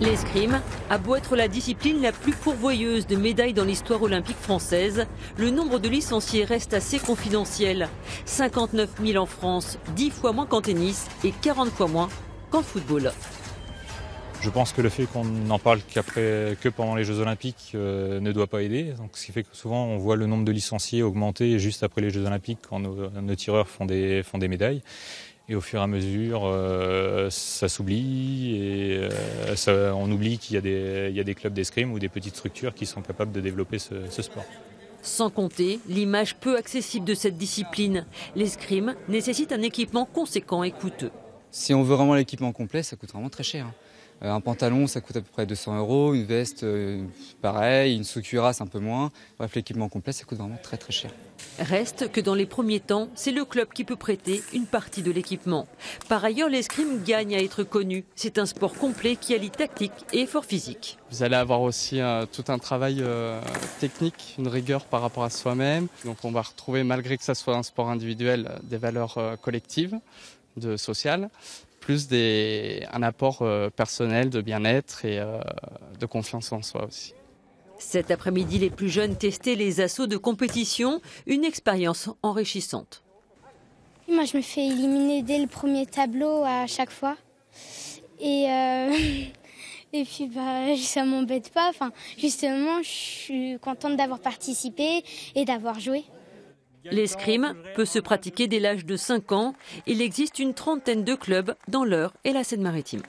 L'escrime a beau être la discipline la plus pourvoyeuse de médailles dans l'histoire olympique française, le nombre de licenciés reste assez confidentiel. 59 000 en France, 10 fois moins qu'en tennis et 40 fois moins qu'en football. Je pense que le fait qu'on n'en parle qu'après, que pendant les Jeux Olympiques euh, ne doit pas aider. Donc, ce qui fait que souvent on voit le nombre de licenciés augmenter juste après les Jeux Olympiques quand nos, nos tireurs font des, font des médailles. Et au fur et à mesure, euh, ça s'oublie et euh, ça, on oublie qu'il y a des, il y a des clubs d'escrime ou des petites structures qui sont capables de développer ce, ce sport. Sans compter l'image peu accessible de cette discipline. L'escrime nécessite un équipement conséquent et coûteux. Si on veut vraiment l'équipement complet, ça coûte vraiment très cher. Euh, un pantalon, ça coûte à peu près 200 euros. Une veste, euh, pareil. Une sous-cuirasse, un peu moins. Bref, l'équipement complet, ça coûte vraiment très très cher. Reste que dans les premiers temps, c'est le club qui peut prêter une partie de l'équipement. Par ailleurs, l'escrime gagne à être connu. C'est un sport complet qui allie tactique et effort physique. Vous allez avoir aussi euh, tout un travail euh, technique, une rigueur par rapport à soi-même. Donc on va retrouver, malgré que ça soit un sport individuel, des valeurs euh, collectives, de sociales, plus des, un apport euh, personnel de bien-être et euh, de confiance en soi aussi. Cet après-midi, les plus jeunes testaient les assauts de compétition, une expérience enrichissante. Moi, je me fais éliminer dès le premier tableau à chaque fois. Et, euh, et puis, bah, ça m'embête pas. Enfin, justement, je suis contente d'avoir participé et d'avoir joué. L'escrime peut se pratiquer dès l'âge de 5 ans. Il existe une trentaine de clubs dans l'Eure et la Seine-Maritime.